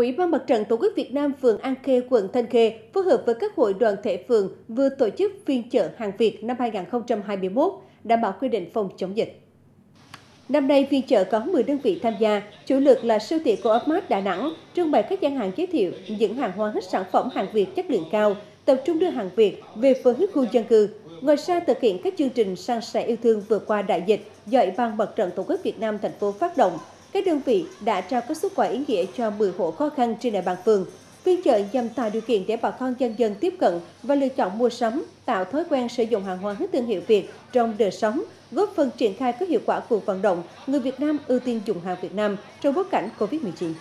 Ủy ban Mặt trận Tổ quốc Việt Nam phường An Khê, quận Thanh Khê phối hợp với các hội đoàn thể phường vừa tổ chức phiên chợ hàng Việt năm 2021 đảm bảo quy định phòng chống dịch. Năm nay, phiên chợ có 10 đơn vị tham gia, chủ lực là siêu thị Co-op Đà Nẵng, trưng bày các gian hàng giới thiệu những hàng hóa sản phẩm hàng Việt chất lượng cao, tập trung đưa hàng Việt về với khu dân cư. Ngoài ra, thực hiện các chương trình sang sẻ yêu thương vượt qua đại dịch do Ủy ban Mặt trận Tổ quốc Việt Nam thành phố phát động, các đơn vị đã trao các xuất quà ý nghĩa cho 10 hộ khó khăn trên địa bàn phường. Phiên chợ nhằm tạo điều kiện để bà con dân dân tiếp cận và lựa chọn mua sắm, tạo thói quen sử dụng hàng hóa thương hiệu Việt trong đời sống, góp phần triển khai có hiệu quả cuộc vận động người Việt Nam ưu tiên dùng hàng Việt Nam trong bối cảnh Covid-19.